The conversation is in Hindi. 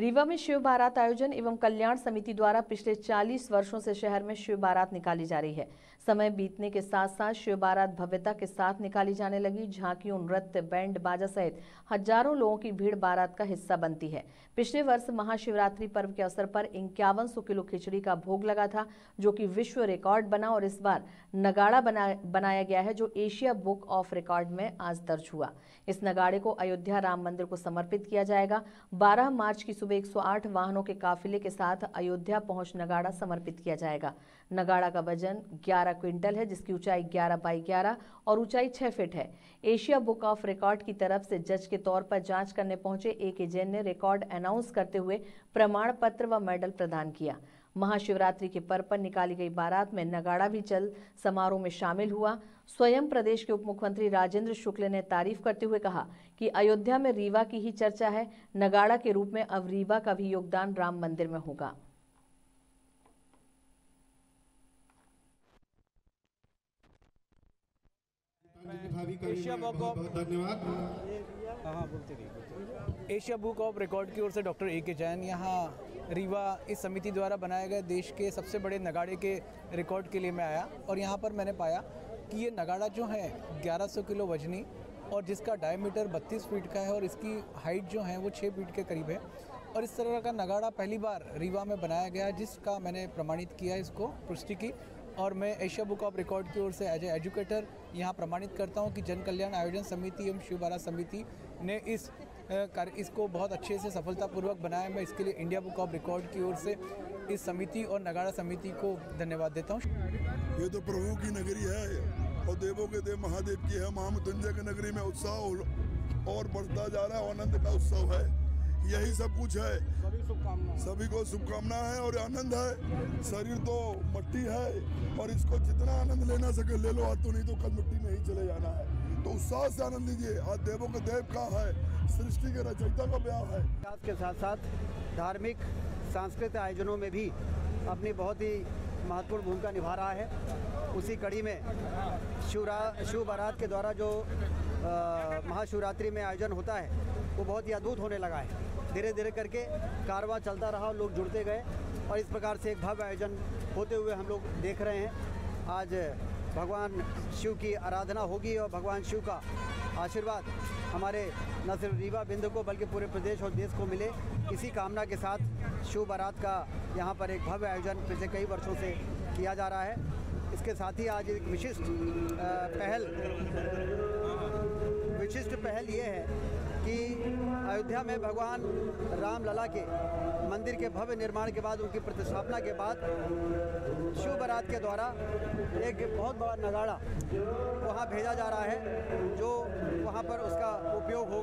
रीवा में शिव बारात आयोजन एवं कल्याण समिति द्वारा पिछले 40 वर्षों से शहर में शिव बारात निकाली जा रही है। समय बीतने के साथ साथ शिव बारात भव्यता के साथ निकाली जाने लगी। झांकियों नृत्य बैंड बाजा सहित हज़ारों लोगों की भीड़ बारात का हिस्सा बनती है। पिछले वर्ष महाशिवरात्रि पर्व के अवसर पर इक्यावन किलो खिचड़ी का भोग लगा था जो कि विश्व रिकॉर्ड बना और इस बार नगाड़ा बना, बनाया गया है जो एशिया बुक ऑफ़ रिकॉर्ड में आज दर्ज हुआ। इस नगाड़े को अयोध्या राम मंदिर को समर्पित किया जाएगा। 12 मार्च की 108 वाहनों के काफिले के साथ अयोध्या पहुँच नगाड़ा समर्पित किया जाएगा। नगाड़ा का वज़न 11 क्विंटल है, जिसकी ऊंचाई 11 बाई 11 और ऊंचाई 6 फीट है। एशिया बुक ऑफ़ रिकॉर्ड की तरफ़ से जज के तौर पर जाँच करने पहुँचे एक एजेंट ने रिकॉर्ड अनाउंस करते हुए प्रमाण पत्र व मेडल प्रदान किया। महाशिवरात्रि के पर्व पर निकाली गई बारात में नगाड़ा भी चल समारोह में शामिल हुआ। स्वयं प्रदेश के उप मुख्यमंत्री राजेंद्र शुक्ल ने तारीफ़ करते हुए कहा कि अयोध्या में रीवा की ही चर्चा है। नगाड़ा के रूप में अब रीवा का भी योगदान राम मंदिर में होगा। भाभी का बहुत बहुत धन्यवाद। एशिया बुक ऑफ़ रिकॉर्ड की ओर से डॉक्टर ए के जैन यहाँ रीवा इस समिति द्वारा बनाए गए देश के सबसे बड़े नगाड़े के रिकॉर्ड के लिए मैं आया और यहाँ पर मैंने पाया कि ये नगाड़ा जो है 1100 किलो वजनी और जिसका डायमीटर 32 फीट का है और इसकी हाइट जो है वो 6 फीट के करीब है। और इस तरह का नगाड़ा पहली बार रीवा में बनाया गया जिसका मैंने प्रमाणित किया इसको, पुष्टि की। और मैं एशिया बुक ऑफ़ रिकॉर्ड की ओर से एज ए एजुकेटर यहाँ प्रमाणित करता हूँ कि जन कल्याण आयोजन समिति एवं शिव बारात समिति ने इस कार्य इसको बहुत अच्छे से सफलतापूर्वक बनाया। मैं इसके लिए इंडिया बुक ऑफ़ रिकॉर्ड की ओर से इस समिति और नगाड़ा समिति को धन्यवाद देता हूँ। ये तो प्रभु की नगरी है और देवों के देव महादेव की है। महामृत्युंजय की नगरी में उत्साह और- बढ़ता जा रहा है आनंद का उत्सव है। यही सब कुछ है। सभी शुभकामनाएँ। सभी को शुभकामना है और आनंद है। शरीर तो मट्टी है और इसको जितना आनंद लेना सके ले लो। आज तो नहीं तो कल मिट्टी में ही चले जाना है। तो उत्साह से आनंद लीजिए आज देवों के देव का है? सृष्टि के रचयिता का ब्याह है। विकास के साथ साथ धार्मिक, सांस्कृतिक आयोजनों में भी अपनी बहुत ही महत्वपूर्ण भूमिका निभा रहा है। उसी कड़ी में शिवरा शिव बारात के द्वारा जो महाशिवरात्रि में आयोजन होता है, वो बहुत ही अद्भुत होने लगा है। धीरे धीरे करके कारवा चलता रहा और लोग जुड़ते गए और इस प्रकार से एक भव्य आयोजन होते हुए हम लोग देख रहे हैं। आज भगवान शिव की आराधना होगी और भगवान शिव का आशीर्वाद हमारे न सिर्फ़ रीवा बिंदु को, बल्कि पूरे प्रदेश और देश को मिले। इसी कामना के साथ शिव बारात का यहाँ पर एक भव्य आयोजन पिछले कई वर्षों से किया जा रहा है। इसके साथ ही आज एक विशिष्ट पहल विशिष्ट पहल ये है कि अयोध्या में भगवान राम लला के मंदिर के भव्य निर्माण के बाद, उनकी प्रतिष्ठापना के बाद, शिव बारात के द्वारा एक बहुत बड़ा नगाड़ा वहाँ भेजा जा रहा है, जो वहाँ पर उसका उपयोग होगा।